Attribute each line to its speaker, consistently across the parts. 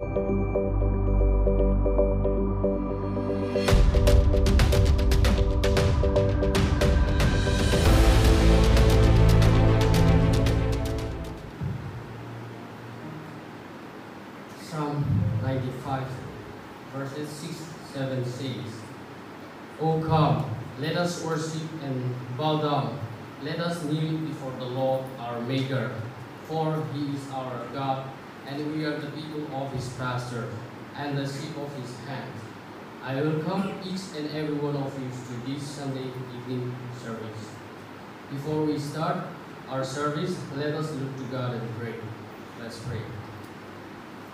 Speaker 1: Psalm 95, verses 6, 7 says, O come, let us worship and bow down. Let us kneel before the Lord our Maker, for he is our God, and we are the people of his pasture, and the sheep of his hand. I welcome each and every one of you to this Sunday evening service. Before we start our service, let us look to God and pray. Let's pray.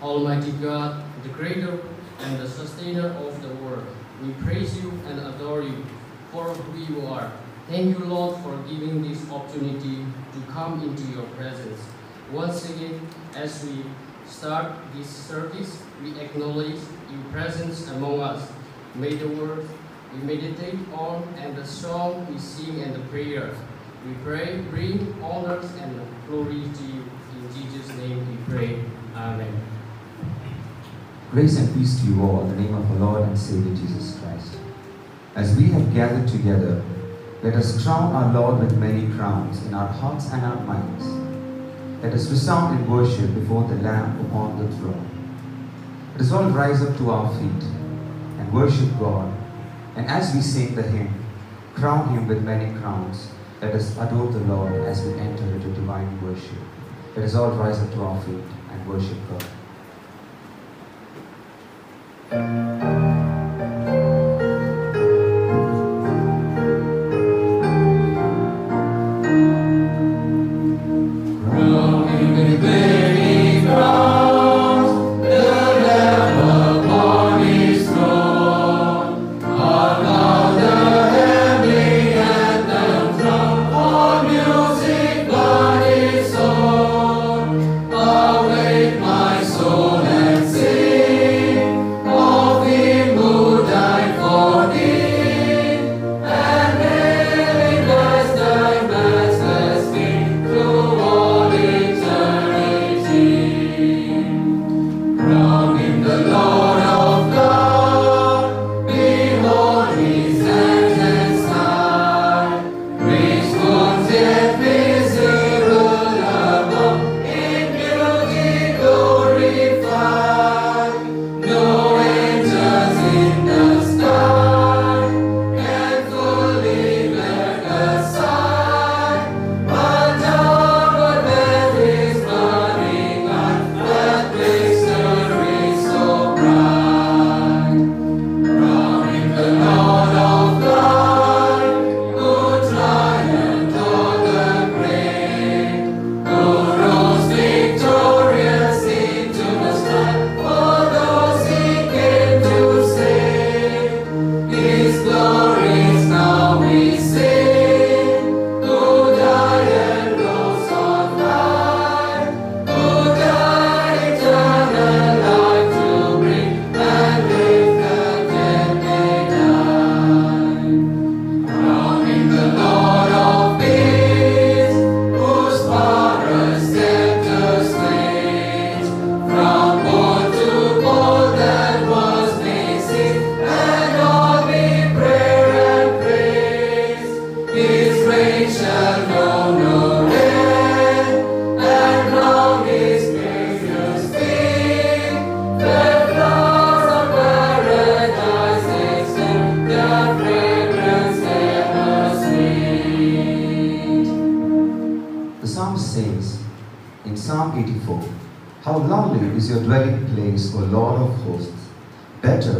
Speaker 1: Almighty God, the creator and the sustainer of the world, we praise you and adore you for who you are. Thank you, Lord, for giving this opportunity to come into your presence. Once again, as we start this service, we acknowledge your presence among us. May the word we meditate on and the song we sing and the prayers we pray bring honors and glory to you. In Jesus' name we pray. Amen.
Speaker 2: Grace and peace to you all in the name of our Lord and Savior Jesus Christ. As we have gathered together, let us crown our Lord with many crowns in our hearts and our minds. Let us resound in worship before the Lamb upon the throne. Let us all rise up to our feet and worship God. And as we sing the hymn, crown Him with many crowns, let us adore the Lord as we enter into divine worship. Let us all rise up to our feet and worship God.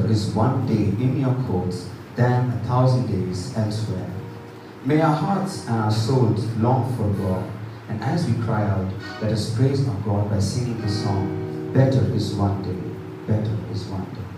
Speaker 2: Is one day in your courts than a thousand days elsewhere. May our hearts and our souls long for God, and as we cry out, let us praise our God by singing the song, Better is one day, better is one day.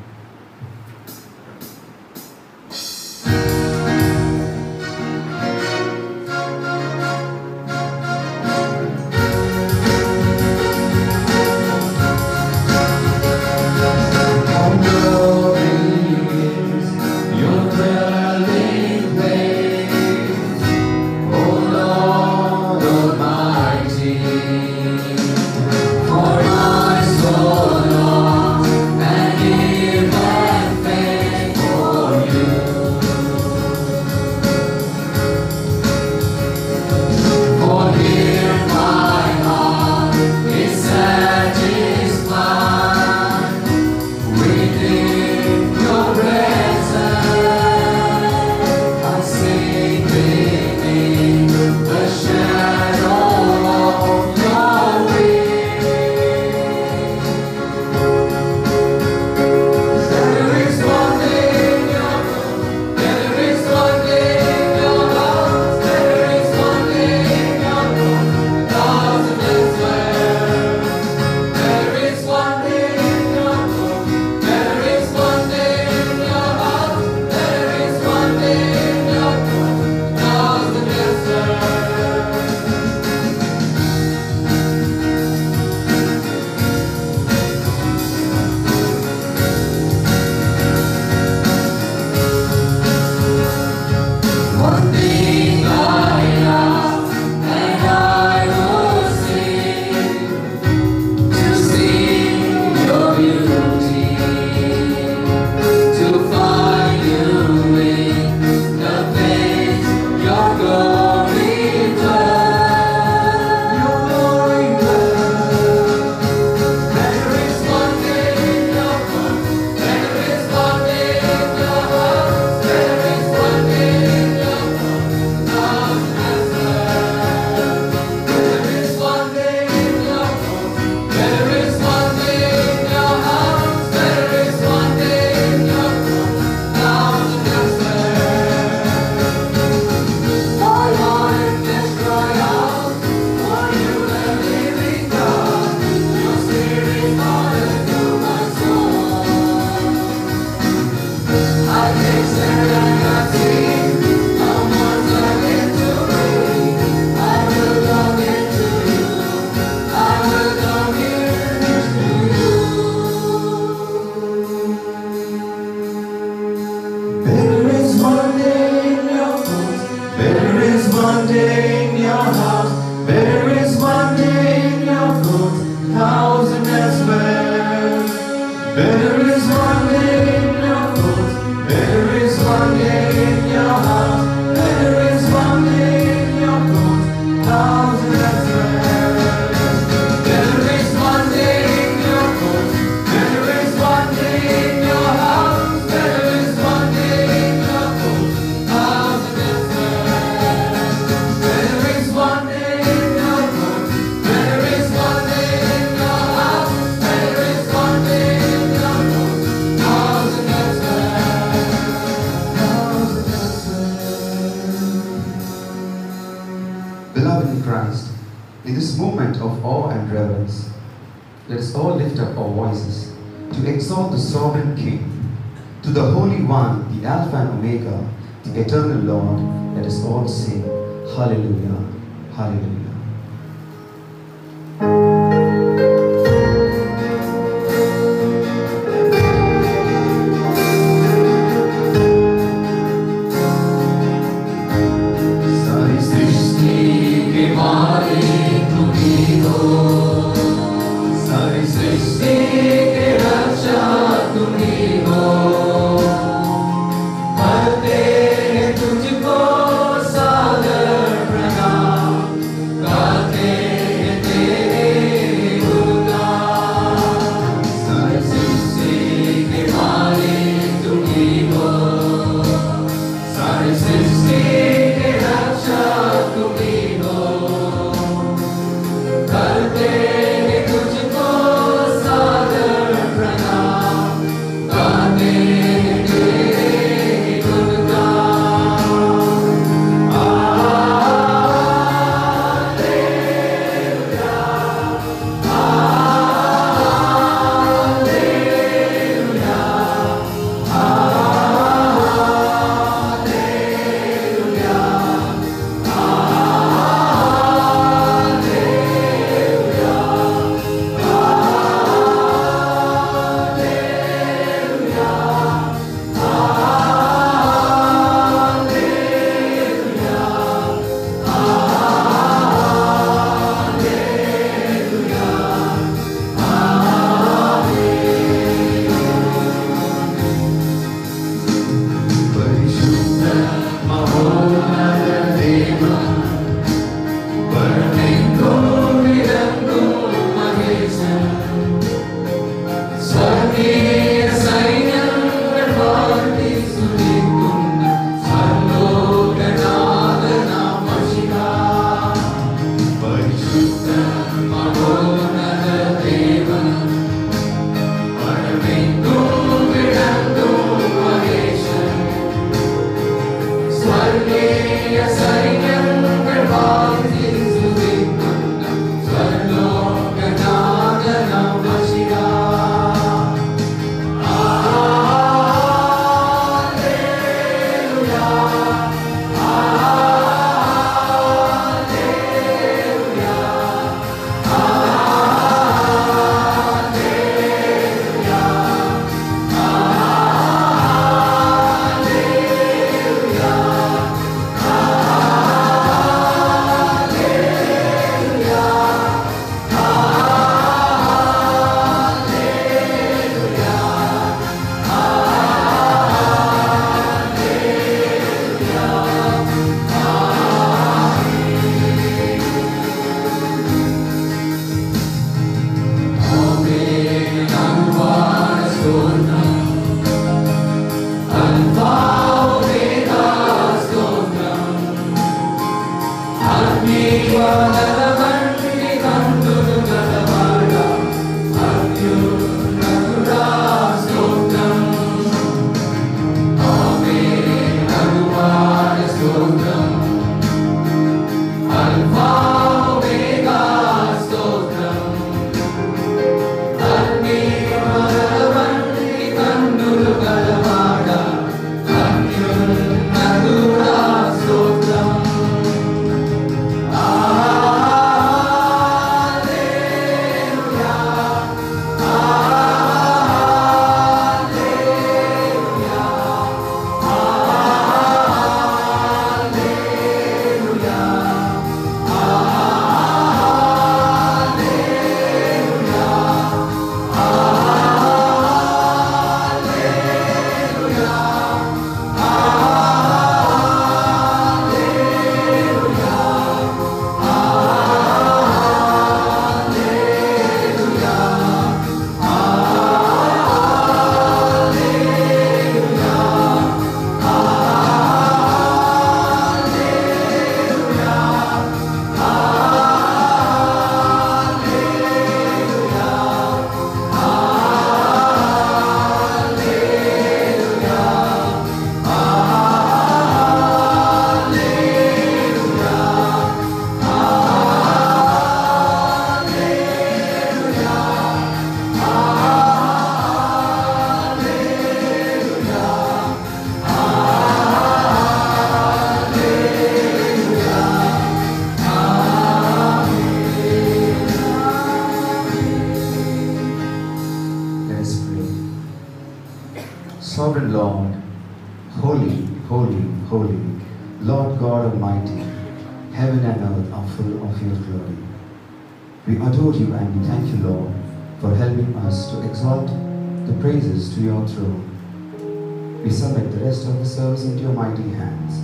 Speaker 2: We submit the rest of the service into your mighty hands.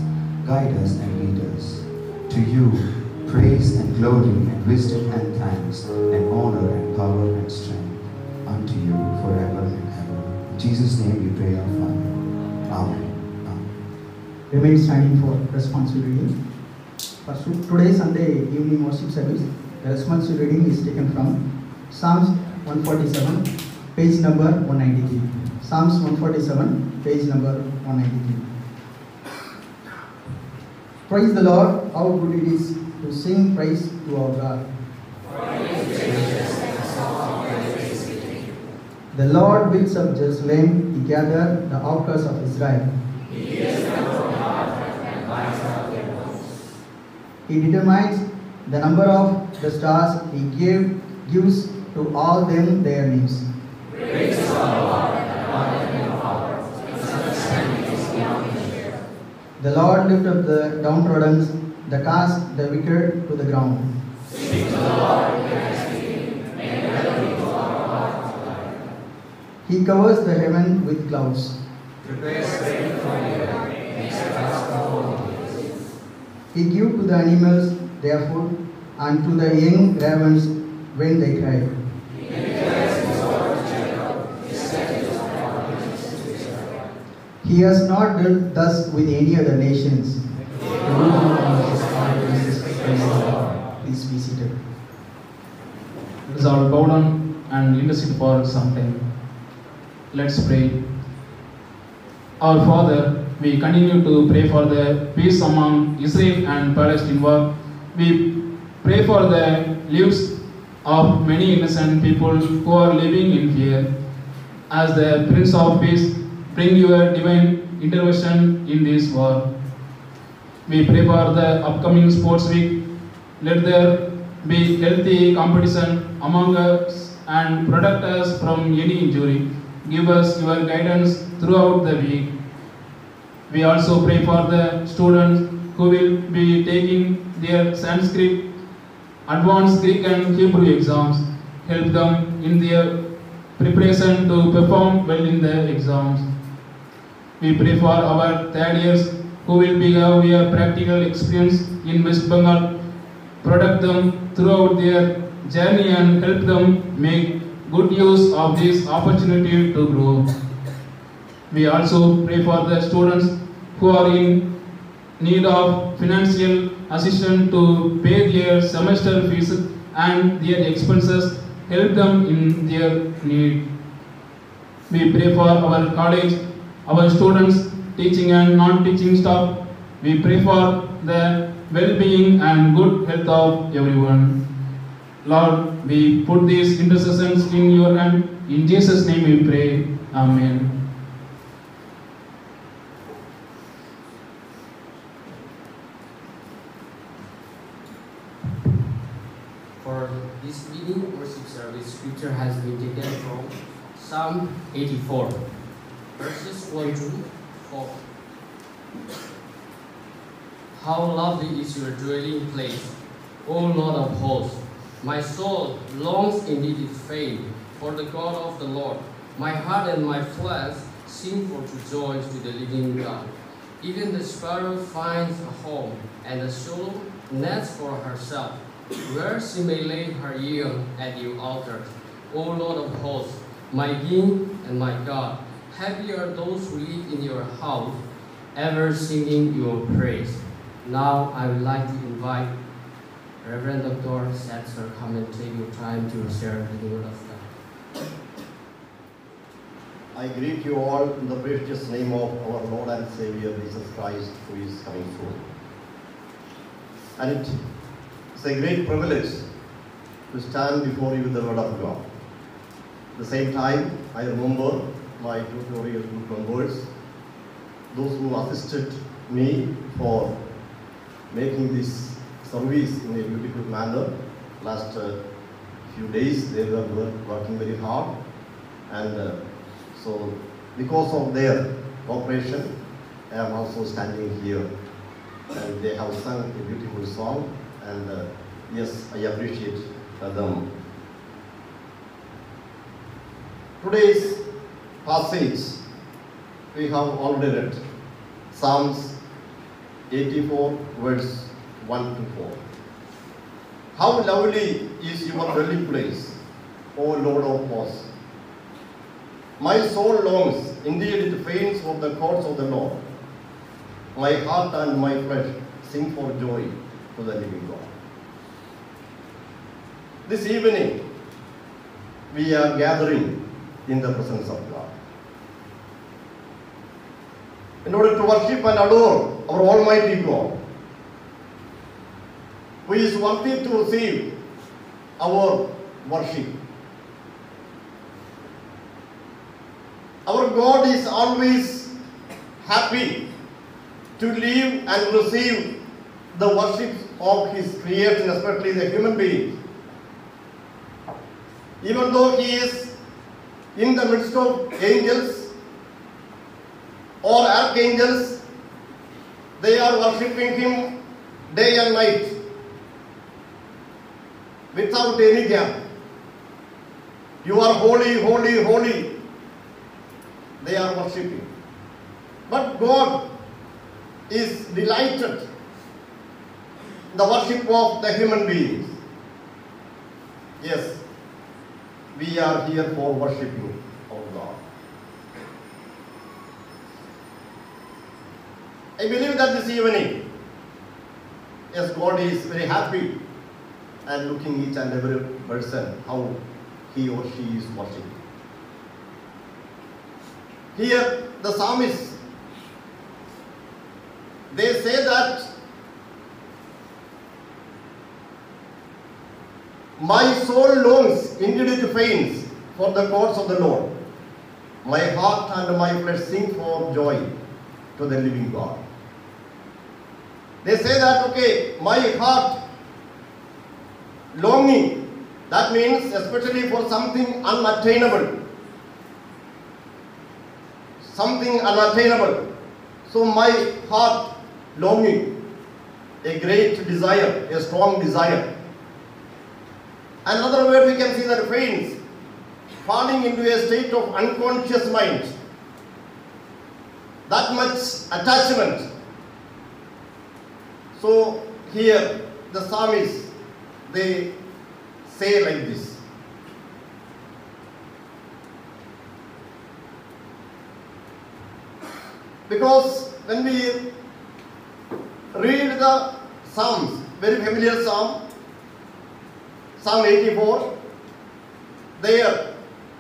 Speaker 2: Guide us and lead us. To you, praise and glory and wisdom and thanks and honor and power and strength. Unto you forever and ever. In Jesus' name we pray our Father. Amen.
Speaker 3: Remain standing for responsive reading. Today's Sunday evening worship service, the responsive reading is taken from Psalms 147, page number 193. Psalms 147, page number 193. Praise the Lord, how good it is to sing praise to our God. The Lord builds up Jerusalem, he gathered the outcasts of Israel. He determines the number of the stars. He gave, gives to all them their names. Praise the Lord lift up the downtrodden, the cast the wicked to the ground. He covers the heaven with clouds. He gives to the animals their food, and to the young ravens when they cry. He has not dealt thus with any other nations. Please be seated.
Speaker 4: Let us all bow down and intercede for some time. Let's pray. Our Father, we continue to pray for the peace among Israel and Palestine. We pray for the lives of many innocent people who are living in fear. As the Prince of Peace, bring your divine intervention in this war. We pray for the upcoming sports week. Let there be healthy competition among us and protect us from any injury. Give us your guidance throughout the week. We also pray for the students who will be taking their Sanskrit, advanced Greek and Hebrew exams. Help them in their preparation to perform well in the exams. We pray for our third years who will be have a practical experience in West Bengal. Protect them throughout their journey and help them make good use of this opportunity to grow. We also pray for the students who are in need of financial assistance to pay their semester fees and their expenses. Help them in their need. We pray for our college, our students, teaching and non-teaching staff. We pray for the well-being and good health of everyone. Lord, we put these intercessions in your hand. In Jesus' name we pray. Amen.
Speaker 1: For this evening worship service, scripture has been taken from Psalm 84, verses 1 to 4. How lovely is your dwelling place, O Lord of hosts! My soul longs indeed in faith for the God of the Lord. My heart and my flesh sing for joy to the living God. Even the sparrow finds a home, and the swallow nests for herself, where she may lay her young at your altar. O Lord of hosts, my King and my God, happy are those who live in your house, ever singing your praise. Now I would like to invite Reverend Dr. Setzer come and take your time to share the word of God.
Speaker 5: I greet you all in the precious name of our Lord and Savior Jesus Christ, who is coming soon. And it is a great privilege to stand before you with the Word of God. At the same time, I remember my tutorial group members, those who assisted me for making this service in a beautiful manner. Last uh, few days, they were working very hard And uh, so, because of their cooperation, I am also standing here. And they have sung a beautiful song, and uh, yes, I appreciate them. Today's passage we have already read Psalms 84, verse 1 to 4. How lovely is your dwelling place, O Lord of hosts! My soul longs, indeed it faints for the courts of the Lord. My heart and my flesh sing for joy to the living God. This evening, we are gathering in the presence of God. In order to worship and adore our Almighty God, who is worthy to receive our worship. Our God is always happy to live and receive the worship of His creation, especially the human beings. Even though He is in the midst of angels or archangels, they are worshipping Him day and night without any gap. You are holy, holy, holy. They are worshipping. But God is delighted the worship of the human beings. Yes, we are here for worshiping of God. I believe that this evening, yes, God is very happy and looking each and every person how he or she is worshiping. Here, the psalmist, they say that my soul longs, indeed it faints, for the courts of the Lord. My heart and my flesh sing for joy to the living God. They say that, okay, my heart longing, that means especially for something unattainable. Something unattainable. So my heart longing, a great desire, a strong desire. Another word we can see that faints, falling into a state of unconscious mind. That much attachment. So here the psalmist they say like this. Because when we read the Psalms, very familiar Psalm, Psalm 84, there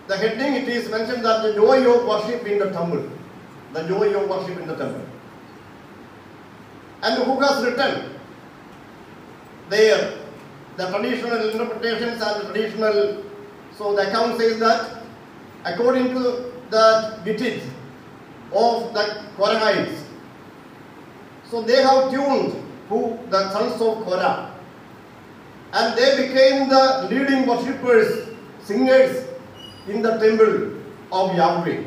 Speaker 5: the heading it is mentioned that the joy of worship in the temple. The joy of worship in the temple. And who has written there the traditional interpretations and traditional so the account says that according to the ditties of the Korahites, so they have tuned who the sons of Korah and they became the leading worshippers, singers in the temple of Yahweh.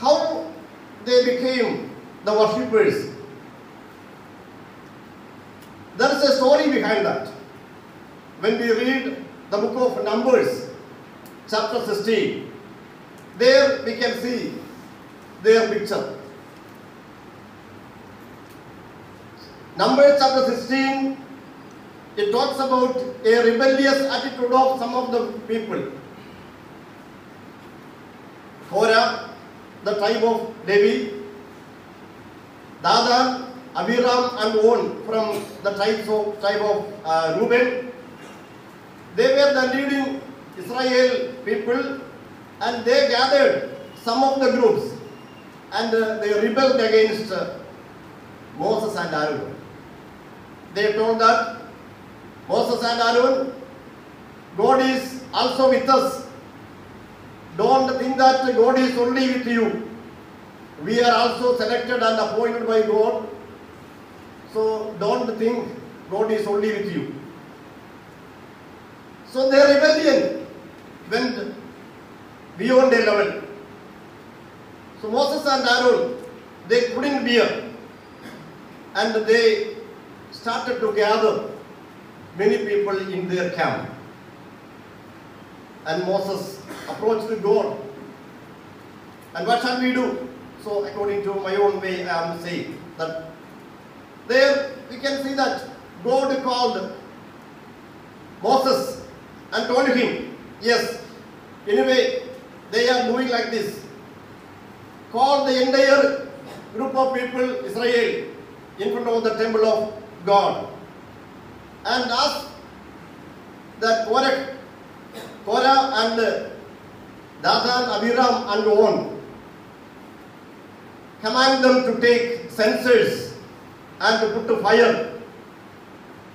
Speaker 5: How they became the worshippers there is a story behind that. When we read the book of Numbers, chapter 16, there we can see their picture. Numbers chapter 16, it talks about a rebellious attitude of some of the people. Korah, the tribe of Levi, Dathan, Abiram and On from the tribes of tribe of uh, Reuben. They were the leading Israel people and they gathered some of the groups and uh, they rebelled against uh, Moses and Aaron. They told that Moses and Aaron, God is also with us. Don't think that God is only with you. We are also selected and appointed by God so don't think God is only with you. So their rebellion went beyond a level. So Moses and Aaron, they couldn't bear. And they started to gather many people in their camp. And Moses approached the God. And what shall we do? So according to my own way, I am saying that there we can see that God called Moses and told him, yes, anyway, they are doing like this. Call the entire group of people, Israel, in front of the temple of God. And ask that Korah, Korah and Dathan, Abiram and On command them to take censers and to put fire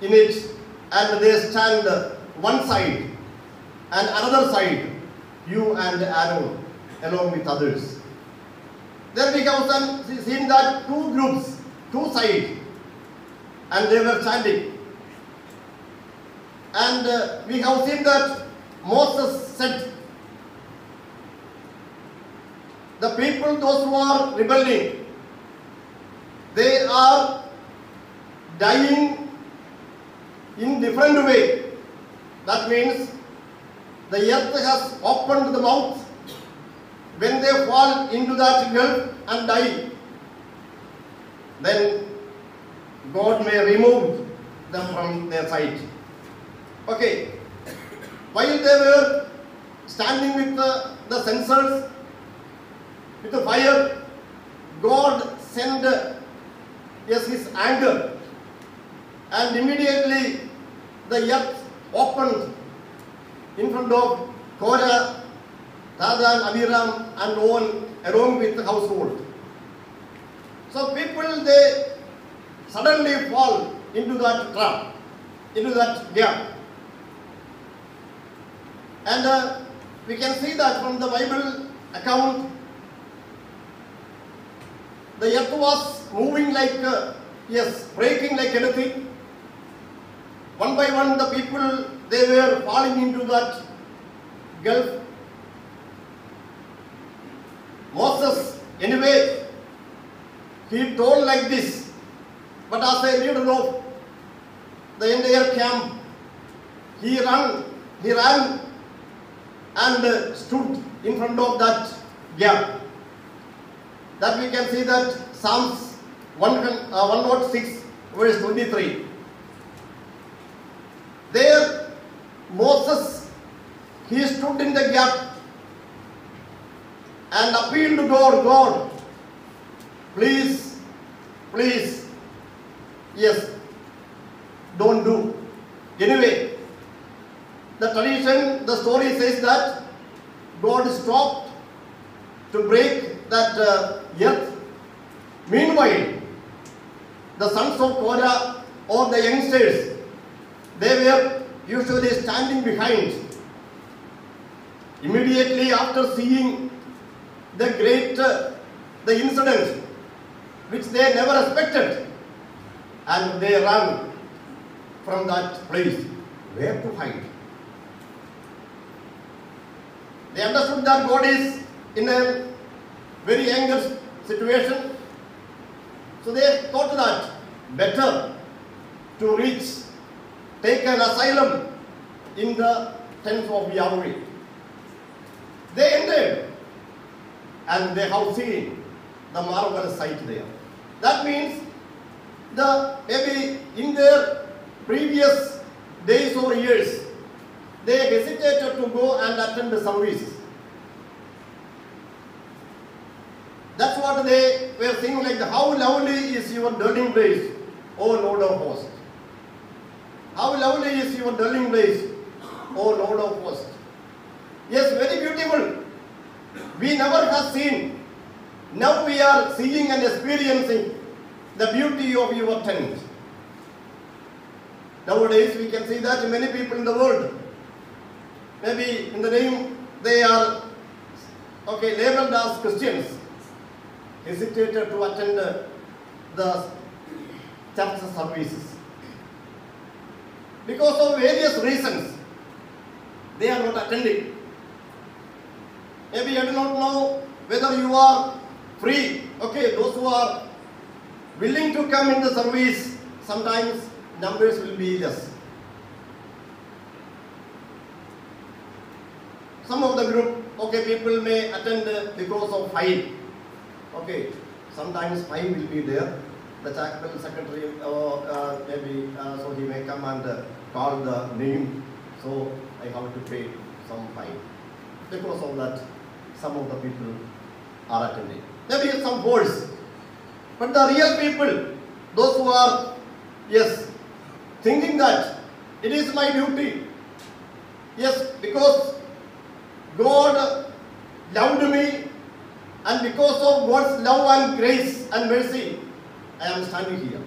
Speaker 5: in it and they stand one side and another side you and Aaron along with others. Then we have seen that two groups, two sides and they were standing. And uh, we have seen that Moses said, the people, those who are rebelling, they are dying in different way. That means the earth has opened the mouth when they fall into that gulf and die. Then God may remove them from their sight. Okay. While they were standing with the, the censers, with the fire, God sent yes, his anger. And immediately the earth opened in front of Korah, Dathan, Abiram, and On, along with the household. So people they suddenly fall into that trap, into that gap. And uh, we can see that from the Bible account, the earth was moving like, uh, yes, breaking like anything. One by one, the people they were falling into that gulf. Moses, anyway, he told like this, but as a leader of the entire camp, he ran, he ran and uh, stood in front of that gap. That we can see that Psalms 1, uh, 106 verse 23. There Moses, he stood in the gap and appealed to God, God, please, please, yes, don't do. Anyway, the tradition, the story says that God stopped to break that uh, earth. Meanwhile, the sons of Korah or the youngsters, they were usually standing behind. Immediately after seeing the great, uh, the incident, which they never expected, and they ran from that place. Where to hide? They understood that God is in a very angry situation. So they thought that better to reach, take an asylum in the tents of Yahweh. They entered and they have seen the marvelous sight there. That means the maybe in their previous days or years, they hesitated to go and attend the service. That's what they were saying like how lovely is your dwelling place, O Lord of hosts. How lovely is your dwelling place, O Lord of hosts. Yes, very beautiful. We never have seen. Now we are seeing and experiencing the beauty of your tent. Nowadays we can see that many people in the world, maybe in the name they are okay labeled as Christians, hesitated to attend the church services because of various reasons. they are not attending. Maybe you do not know whether you are free. Okay, those who are willing to come in the service, sometimes numbers will be less. Some of the group, okay, people may attend uh, because of fine. Okay, sometimes fine will be there. The chapel secretary, or uh, maybe, uh, so he may come and uh, call the name. So I have to pay some fine. Because of that, some of the people are attending. Maybe some force. But the real people, those who are, yes, thinking that it is my duty. Yes, because God loved me, and because of God's love and grace and mercy, I am standing here.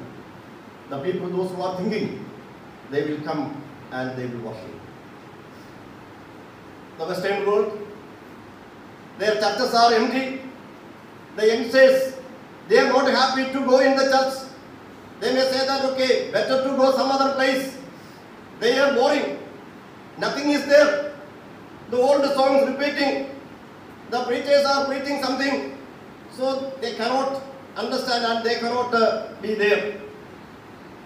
Speaker 5: The people, those who are thinking, they will come and they will worship. The Western world, their churches are empty. The youngsters, they are not happy to go in the church. They may say that, okay, better to go some other place. They are boring. Nothing is there. The old songs repeating. The preachers are preaching something. So they cannot understand and they cannot uh, be there.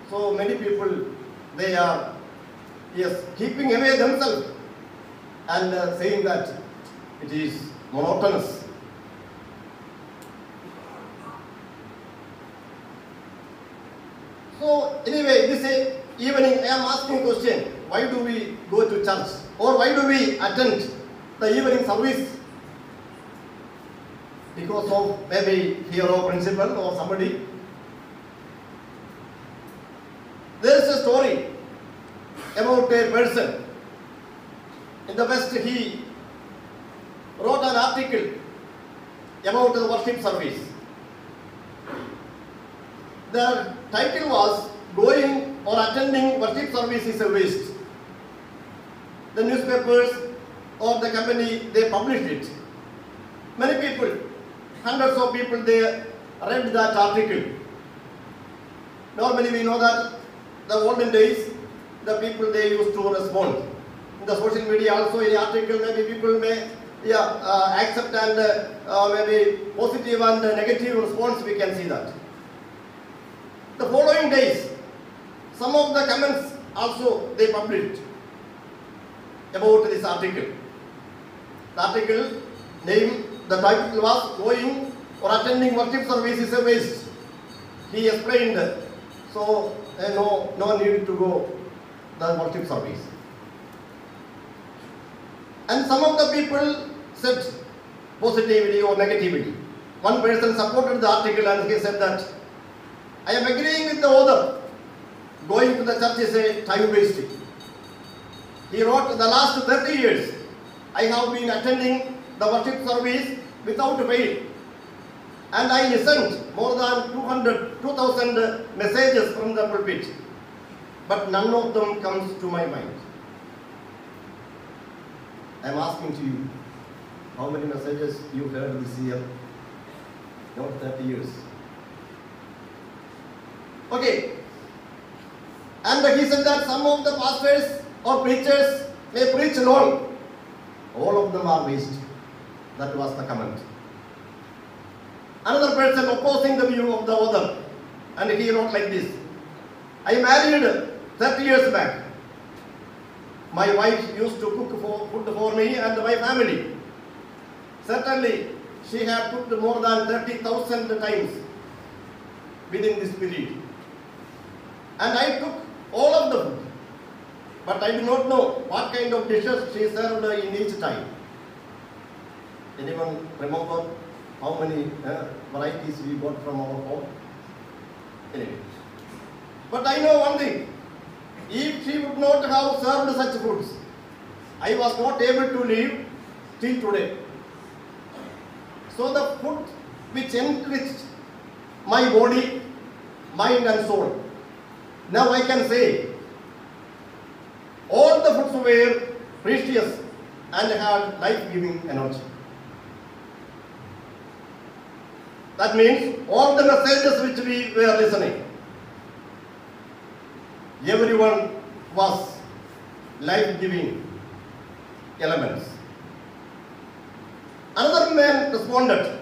Speaker 5: So many people, they are, yes, keeping away themselves and uh, saying that it is monotonous. So anyway, this evening I am asking question. Why do we go to church? Or why do we attend the evening service? Because of maybe fear of principal or somebody. There is a story about a person. In the West, he wrote an article about the worship service. The title was Going or Attending Worship Service is a Waste. The newspapers or the company, they published it. Many people, hundreds of people, they read that article. Normally we know that the olden days, the people they used to respond. In the social media also, in article, maybe people may yeah, uh, accept and uh, uh, maybe positive and negative response, we can see that. The following days, some of the comments also they published about this article. The article name, the title was Going or Attending Worship Service is a Waste. He explained, so uh, no, no need to go the worship service. And some of the people said positively or negatively. One person supported the article and he said that I am agreeing with the author. Going to the church is a time wasting. He wrote, the last 30 years, I have been attending the worship service without fail. And I listened more than 200, 2000 messages from the pulpit. But none of them comes to my mind. I am asking to you, how many messages you heard this year? Not 30 years. Okay. And he said that some of the pastors or preachers may preach alone. All of them are waste. That was the comment. Another person opposing the view of the other, And he wrote like this. I married 30 years back. My wife used to cook for, food for me and my family. Certainly, she had cooked more than 30,000 times within this period. And I took all of the food. But I do not know what kind of dishes she served in each time. Anyone remember how many uh, varieties we got from our home? Anyway. But I know one thing. If she would not have served such foods, I was not able to live till today. So the food which enriched my body, mind and soul. Now I can say all the fruits were precious and had life-giving energy. That means all the messages which we were listening, everyone was life-giving elements. Another man responded.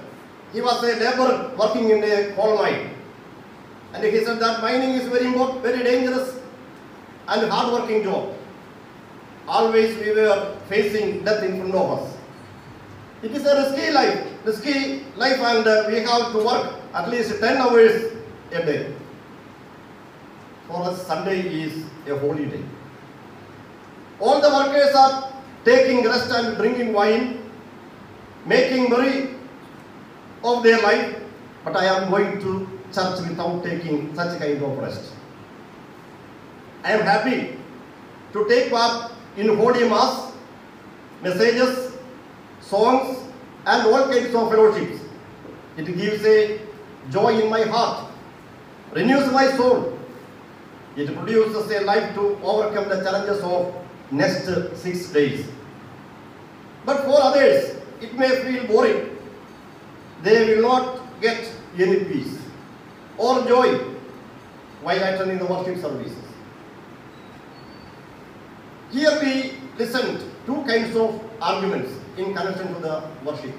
Speaker 5: He was a laborer working in a coal mine. And he said that mining is very important, very dangerous and hard working job. Always we were facing death in front of us. It is a risky life, risky life and uh, we have to work at least 10 hours a day. For us, Sunday is a holy day. All the workers are taking rest and drinking wine, making merry of their life, but I am going to church without taking such kind of rest. I am happy to take part in holy mass, messages, songs, and all kinds of fellowships. It gives a joy in my heart, renews my soul. It produces a life to overcome the challenges of next six days. But for others, it may feel boring. They will not get any peace or joy while attending the worship services. Here we listened two kinds of arguments in connection to the worship.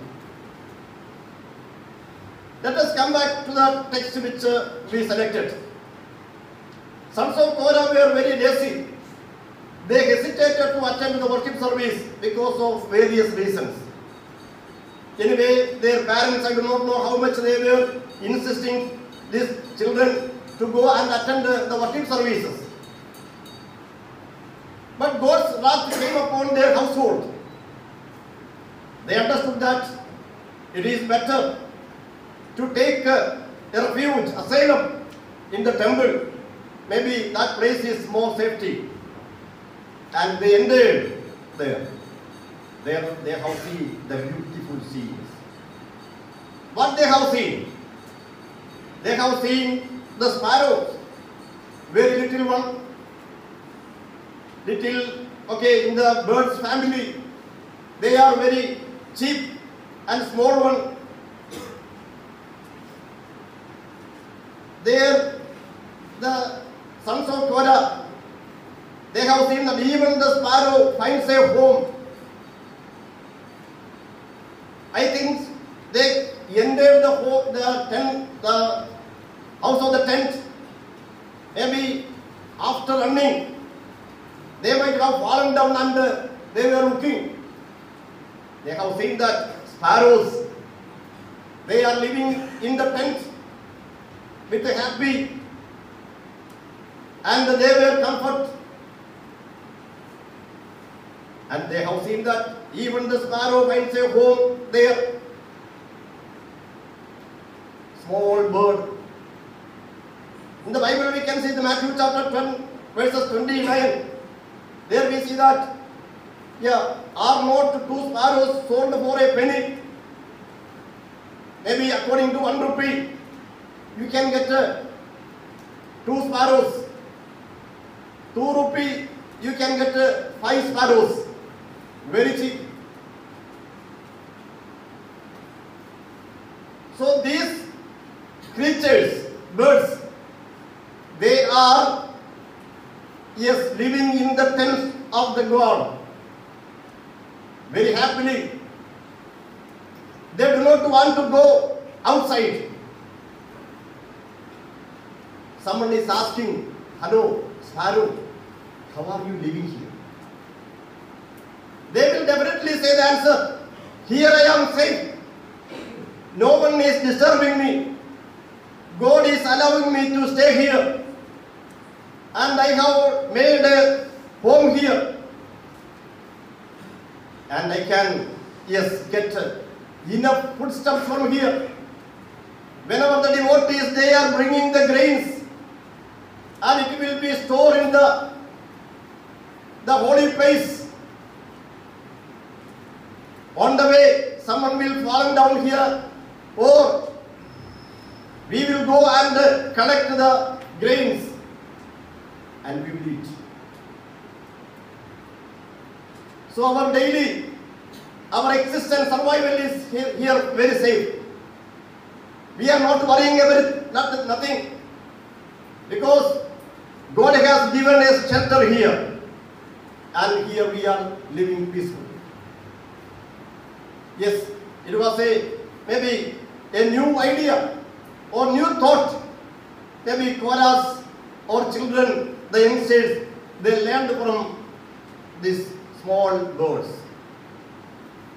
Speaker 5: Let us come back to the text which uh, we selected. Sons of Korah were very lazy. They hesitated to attend the worship service because of various reasons. Anyway, their parents, I do not know how much they were insisting these children to go and attend the, the worship services. But God's wrath came upon their household. They understood that it is better to take uh, a refuge, asylum in the temple. Maybe that place is more safety. And they entered there. There they have seen the beautiful scenes. What they have seen? They have seen the sparrows, very little one, little, okay, in the bird's family, they are very cheap and small one. There, the sons of Korah, they have seen that even the sparrow finds a home. I think they entered the the tent, the house of the tent. Maybe after running, they might have fallen down and uh, they were looking. They have seen that sparrows, they are living in the tent with a happy and they were comfort. And they have seen that even the sparrow finds a home there. Small bird. In the Bible we can see the Matthew chapter 10 verses 29. There we see that, yeah, are not two sparrows sold for a penny? Maybe according to one rupee, you can get uh, two sparrows. Two rupee, you can get uh, five sparrows. Very cheap. So these creatures, birds, they are yes living in the tents of the God very happily. They do not want to go outside. Someone is asking, Hello, Sparrow, how are you living here? They will definitely say the answer, Here I am safe. No one is disturbing me. God is allowing me to stay here. And I have made a home here. And I can, yes, get enough foodstuffs from here. Whenever the devotees, they are bringing the grains and it will be stored in the, the holy place. On the way, someone will fall down here or we will go and collect the grains and we will eat. So our daily, our existence, survival is here, here very safe. We are not worrying about not, nothing because God has given us shelter here and here we are living peacefully. Yes, it was a maybe a new idea or new thought. Maybe Korah's or children, the youngsters, they learned from these small birds.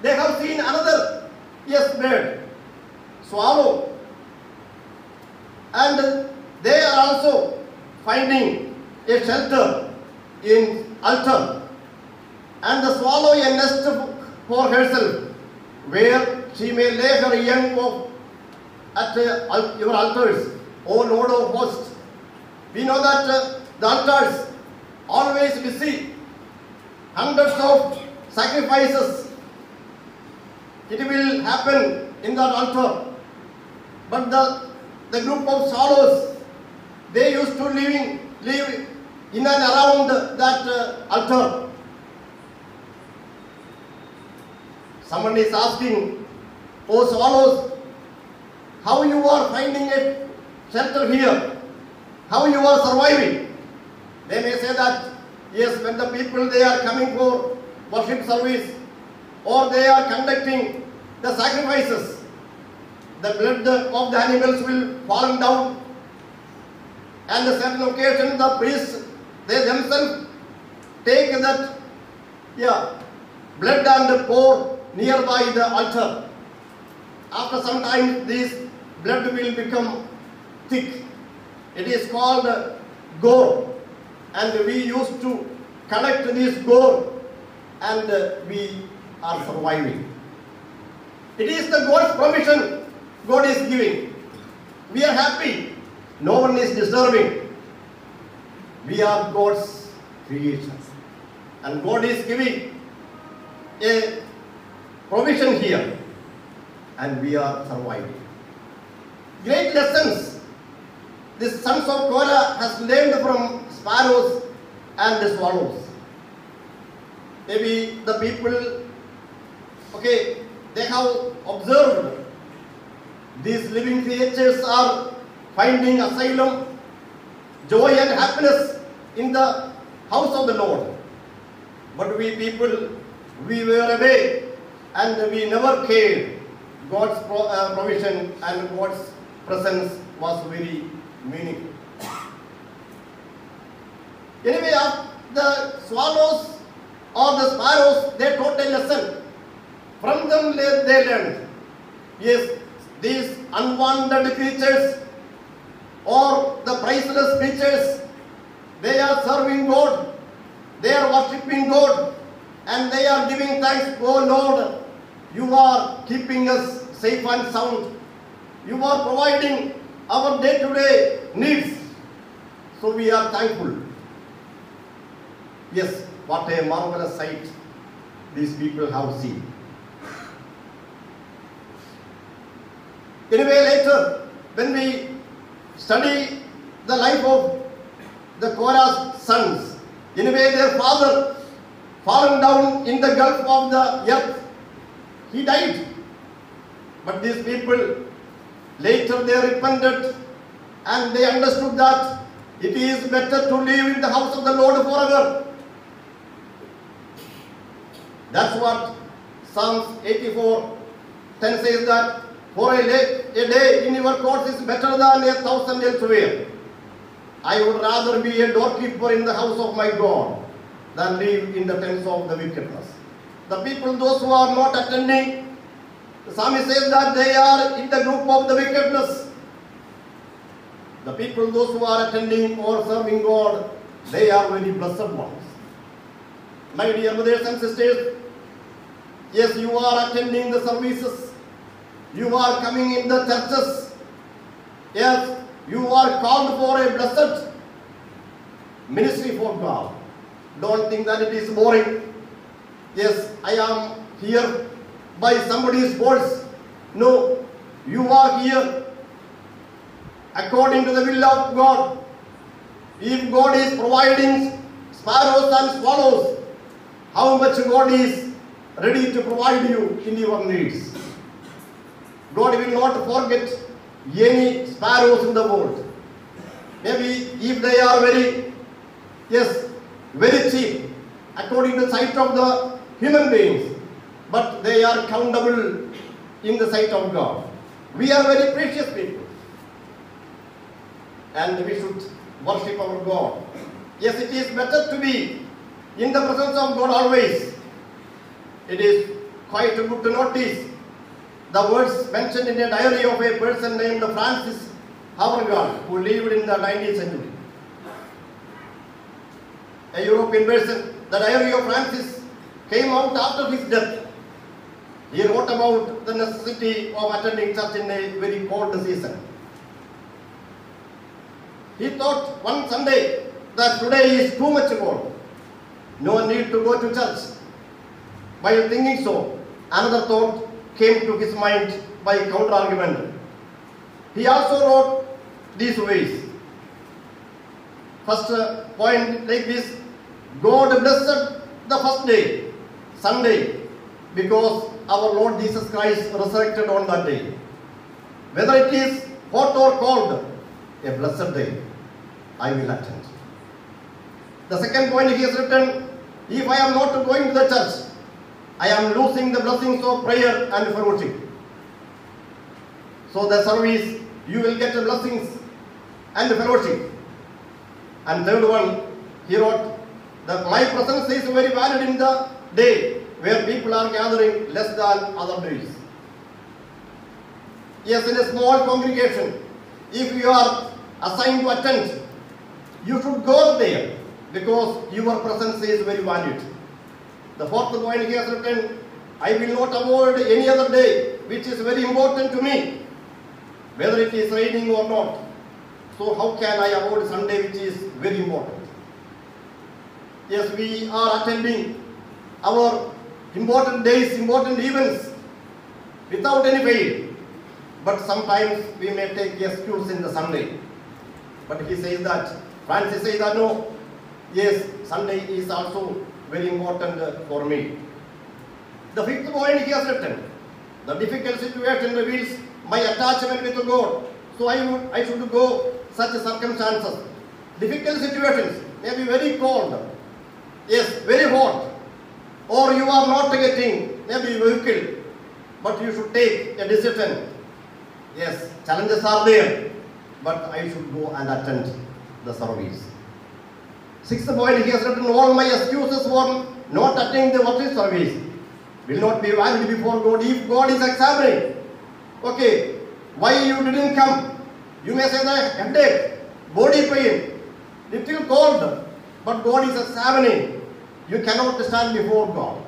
Speaker 5: They have seen another yes bird, swallow, and they are also finding a shelter in altar and the swallow a nest for herself where she may lay her young of at your altars, O Lord of hosts. We know that the altars always busy, hundreds of sacrifices. It will happen in that altar. But the, the group of swallows, they used to living, live in and around that uh, altar. Someone is asking, Oh swallows, how you are finding a shelter here? How you are surviving? They may say that, yes, when the people they are coming for worship service or they are conducting the sacrifices, the blood of the animals will fall down. And the certain occasion the priests they themselves take that yeah blood and pour nearby the altar. After some time this blood will become thick. It is called gore and we used to collect this gold and uh, we are surviving. It is the god's provision god is giving. We are happy. No one is deserving we are god's creations and god is giving a provision here. And we are surviving. Great lessons. This sons of Korah has learned from sparrows and the swallows. Maybe the people, okay, they have observed these living creatures are finding asylum, joy and happiness in the house of the Lord. But we people, we were away and we never cared. God's uh, provision and God's presence was very meaningful. Anyway, the swallows or the sparrows, they taught a lesson. From them they learned. Yes, these unwanted creatures or the priceless creatures, they are serving God, they are worshipping God, and they are giving thanks, oh Lord, you are keeping us safe and sound. You are providing our day-to-day needs. So we are thankful. Yes, what a marvelous sight these people have seen. Anyway, later, when we study the life of the Korah's sons, anyway, their father fallen down in the gulf of the earth. He died. But these people, later they repented and they understood that it is better to live in the house of the Lord forever. That's what Psalms 84 10 says that for a, day, a day in your courts is better than a thousand elsewhere. I would rather be a doorkeeper in the house of my God than live in the tents of the wickedness. The people, those who are not attending, the psalmist says that they are in the group of the wickedness. The people, those who are attending or serving God, they are very blessed ones. My dear brothers and sisters, yes, you are attending the services. You are coming in the churches. Yes, you are called for a blessed ministry for God. Don't think that it is boring. Yes, I am here by somebody's force. No, you are here according to the will of God. If God is providing sparrows and swallows, how much God is ready to provide you in your needs. God will not forget any sparrows in the world. Maybe if they are very, yes, very cheap, according to the sight of the human beings. but they are countable in the sight of God. We are very precious people. And we should worship our God. Yes, it is better to be in the presence of God always. It is quite good to notice the words mentioned in a diary of a person named Francis Havergal, who lived in the 19th century. A European person, the diary of Francis came out after his death. He wrote about the necessity of attending church in a very cold season. He thought one Sunday that today is too much cold. No need to go to church. While thinking so, another thought came to his mind by counter argument. He also wrote these ways. First uh, point like this God blessed the first day, Sunday, because our Lord Jesus Christ resurrected on that day. Whether it is hot or cold, a blessed day, I will attend. The second point he has written, if I am not going to the church, I am losing the blessings of prayer and fellowship. So the service, you will get the blessings and fellowship. And third one, he wrote that my presence is very valid in the day where people are gathering less than other days. Yes, in a small congregation, if you are assigned to attend, you should go there because your presence is very valued. The fourth point he has written, I will not avoid any other day which is very important to me, whether it is raining or not. So how can I avoid Sunday which is very important? Yes, we are attending our important days, important events without any fail. But sometimes we may take excuse in the Sunday. But he says that, Francis says that no, yes, Sunday is also very important uh, for me. The fifth point he has written, the difficult situation reveals my attachment with God. So I would, I should go such circumstances. Difficult situations may be very cold, yes, very hot, or you are not getting maybe vehicle, but you should take a decision. Yes, challenges are there, but I should go and attend the service. Sixth point, he has written all my excuses for not attending the worship service will not be valid before God if God is examining. Okay, why you didn't come? You may say that headache, body pain, little cold, but God is examining. You cannot stand before God.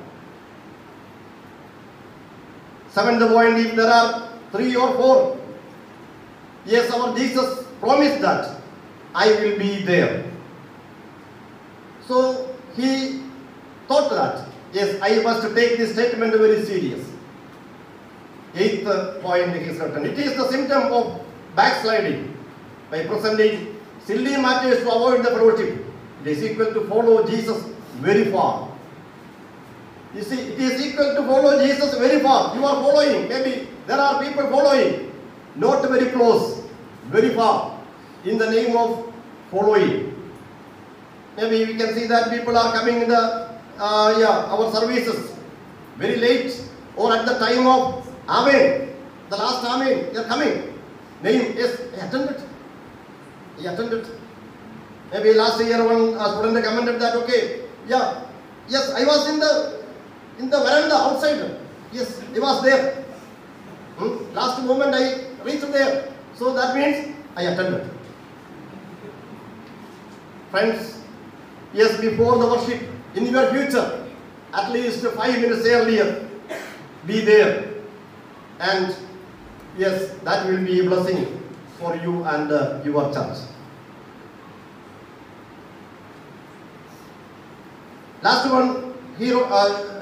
Speaker 5: Seventh point, if there are three or four, yes, our Jesus promised that I will be there. So he thought that, yes, I must take this statement very serious. Eighth point is written. It is the symptom of backsliding by presenting silly matters to avoid the fellowship. It is equal to follow Jesus very far. You see, it is equal to follow Jesus very far. You are following. Maybe there are people following, not very close, very far, in the name of following. Maybe we can see that people are coming in the uh, yeah our services very late or at the time of Amen, the last Amen, they are coming. Name yes, I attended. He attended. Maybe last year one uh, student commented that okay, yeah, yes, I was in the in the veranda outside. Yes, he was there. Hmm? Last moment I reached there. So that means I attended. Friends, yes, before the worship, in your future, at least five minutes earlier, be there. And yes, that will be a blessing for you and uh, your church. Last one, uh,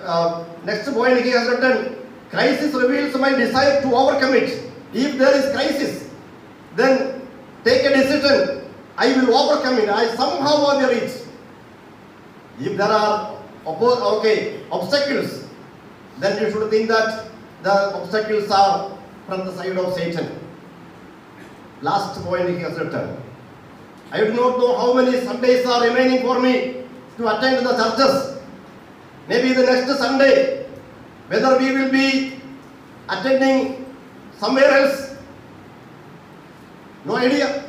Speaker 5: uh, next point he has written, crisis reveals my desire to overcome it. If there is crisis, then take a decision. I will overcome it. I somehow over it. If there are okay, obstacles, then you should think that the obstacles are from the side of Satan. Last point he has written. I do not know how many Sundays are remaining for me to attend the churches. Maybe the next Sunday, Whether we will be attending somewhere else, no idea.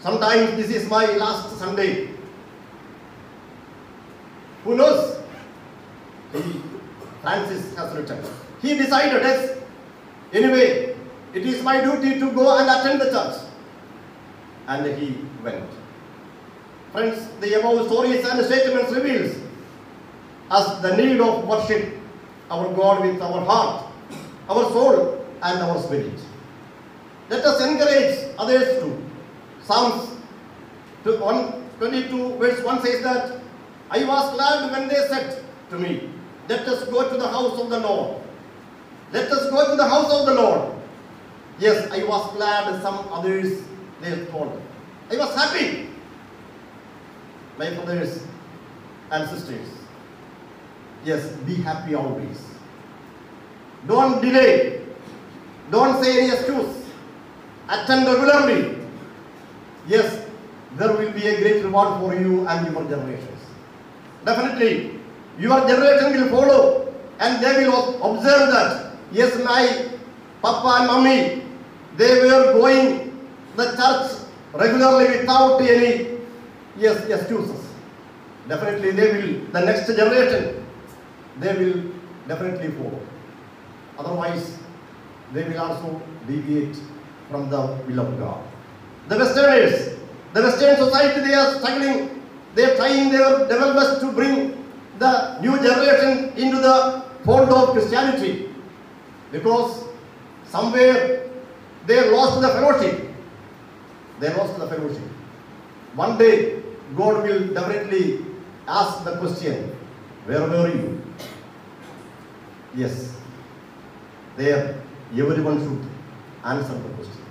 Speaker 5: Sometimes this is my last Sunday. Who knows? He, Francis has written. He decided, yes, anyway, it is my duty to go and attend the church. And he went. Friends, the above stories and statements reveals us the need of worship our God with our heart, our soul, and our spirit. Let us encourage others too. Psalms 122 verse 1 says that, I was glad when they said to me, let us go to the house of the Lord. Let us go to the house of the Lord. Yes, I was glad some others they told. I was happy. My brothers and sisters. Yes, be happy always. Don't delay. Don't say any excuse. Attend regularly. Yes, there will be a great reward for you and your generations. Definitely, your generation will follow and they will observe that, yes, my papa and mommy, they were going the church regularly without any, yes, excuses. Definitely they will, the next generation, they will definitely follow. Otherwise, they will also deviate from the will of God. The Westerners, the Western society, they are struggling, they are trying their level best to bring the new generation into the fold of Christianity because somewhere they lost the fellowship. They lost the fellowship. One day, God will definitely ask the question, Where were you? Yes, there everyone should answer the question.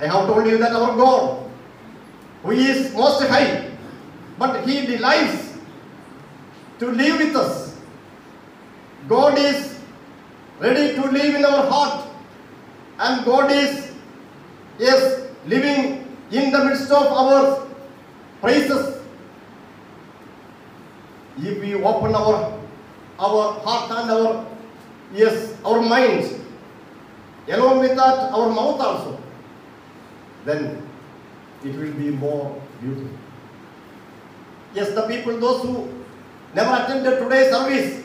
Speaker 5: I have told you that our God, who is most high, but He delights to live with us. God is ready to live in our heart, and God is yes living in the midst of our praises. If we open our our heart and our yes our minds along with that our mouth also then it will be more beautiful. Yes the people those who never attended today's service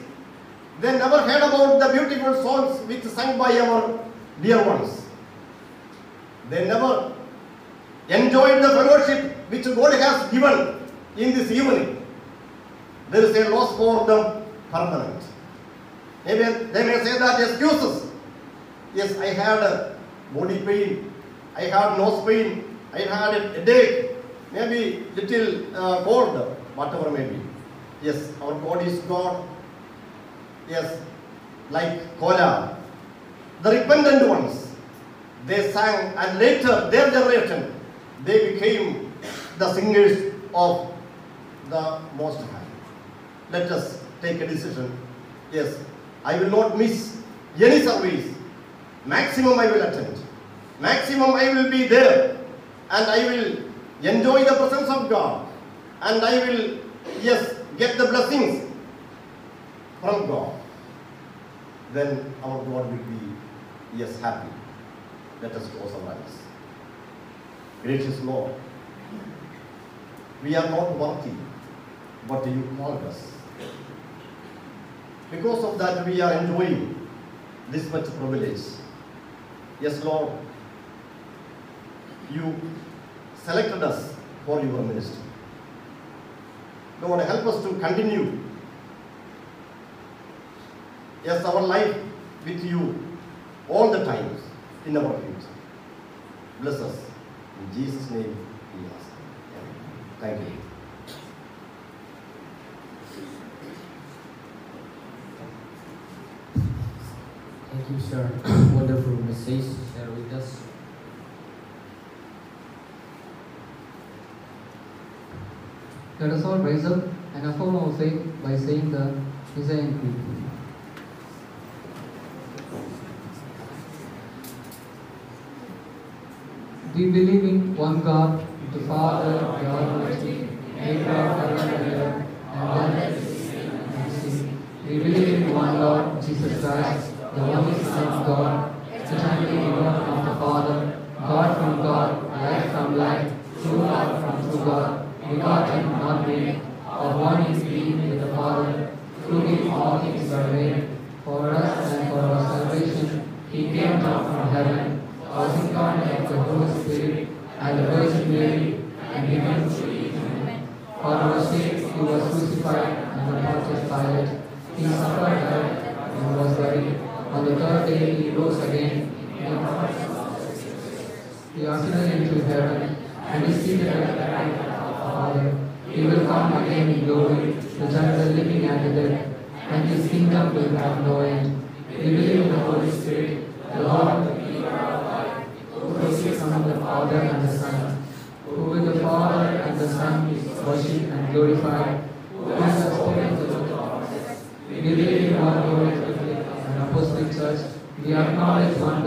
Speaker 5: they never heard about the beautiful songs which sung by our dear ones. They never enjoyed the fellowship which god has given in this evening. There is a loss for them permanent. Maybe they may say that excuses. Yes, I had body pain, I had nose pain, I had a headache, maybe little uh, cold, whatever may be. Yes, our God is God. Yes, like Korah. The repentant ones, they sang, and later their generation, they became the singers of the Most High. Let us take a decision. Yes, I will not miss any service. Maximum I will attend. Maximum I will be there. And I will enjoy the presence of God. And I will, yes, get the blessings from God. Then our God will be, yes, happy. Let us close our eyes. Gracious Lord, we are not worthy, but you called us. Because of that, we are enjoying this much privilege. Yes, Lord, you selected us for your ministry. Lord, help us to continue. Yes, our life with you all the times in our future. Bless us. In Jesus' name we ask. Thank you.
Speaker 1: Thank you, sir. Wonderful message share with us.
Speaker 6: Let us all rise up and affirm our faith by saying the Nicene Creed. We believe in one God, the Father, the Almighty, maker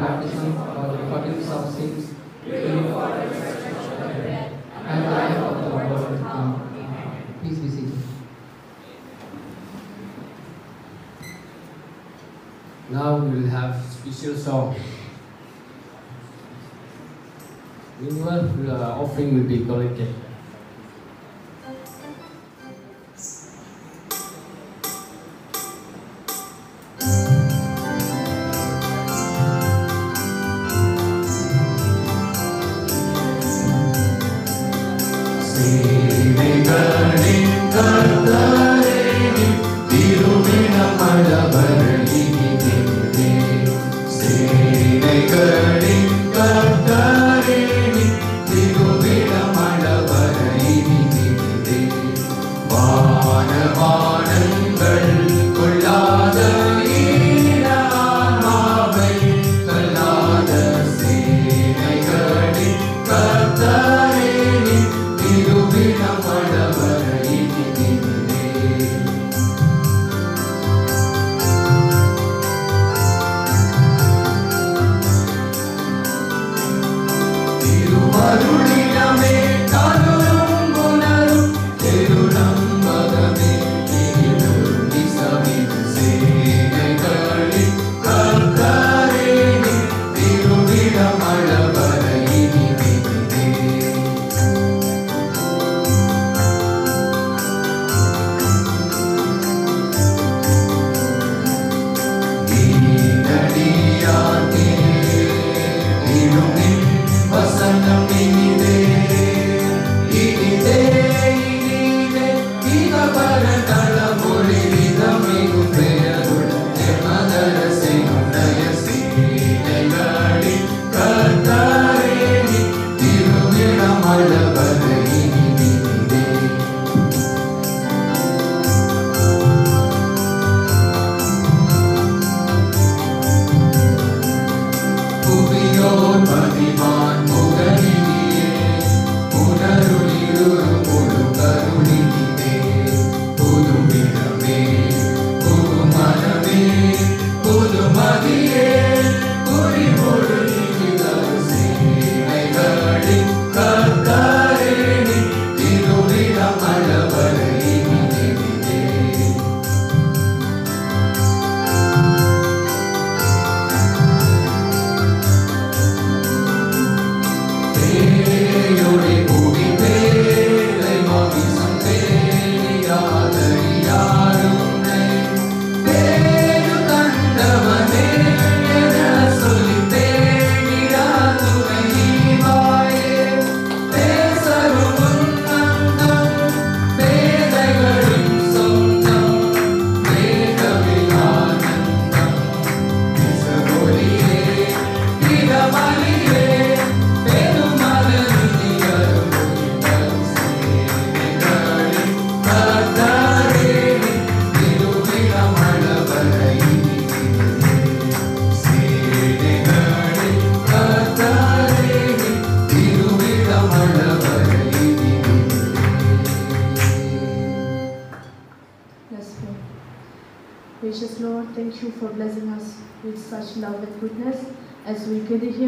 Speaker 6: baptism for uh, the forgiveness of sins. For the resurrection of the dead and life of the world to come. Please be seated.
Speaker 2: Now we will have special song. Meanwhile, uh, the offering will be collected.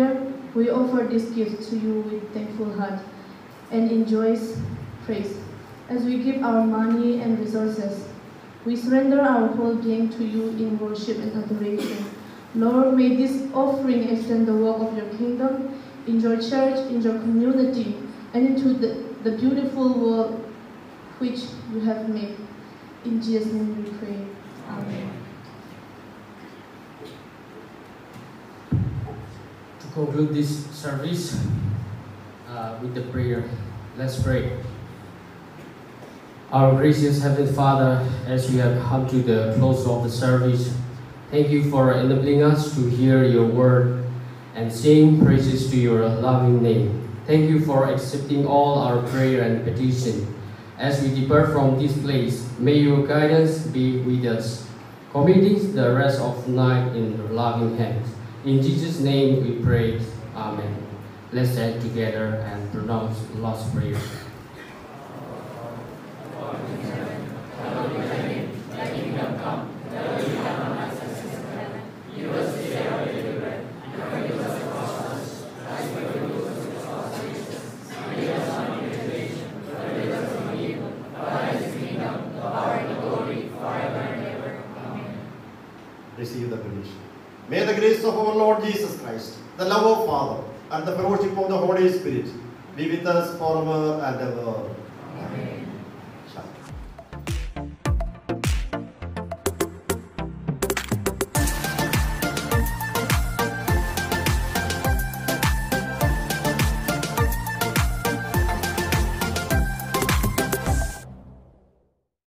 Speaker 7: Savior, we offer this gift to you with thankful heart and in joyous praise. As we give our money and resources, we surrender our whole being to you in worship and adoration. Lord, may this offering extend the work of your kingdom in your church, in your community, and into the, the beautiful world which you have made. In Jesus' name we pray. Amen.
Speaker 1: Conclude this service uh, with the prayer, let's pray. Our gracious Heavenly Father, as we have come to the close of the service, thank you for enabling us to hear your word and sing praises to your loving name. Thank you for accepting all our prayer and petition. As we depart from this place, may your guidance be with us, committing the rest of the night in your loving hands. In Jesus' name we pray. Amen. Let's stand together and pronounce the Lord's Prayer.
Speaker 5: receive the benediction. May the grace of our Lord Jesus Christ, the love of Father, and the fellowship of the Holy Spirit be with us forever and ever.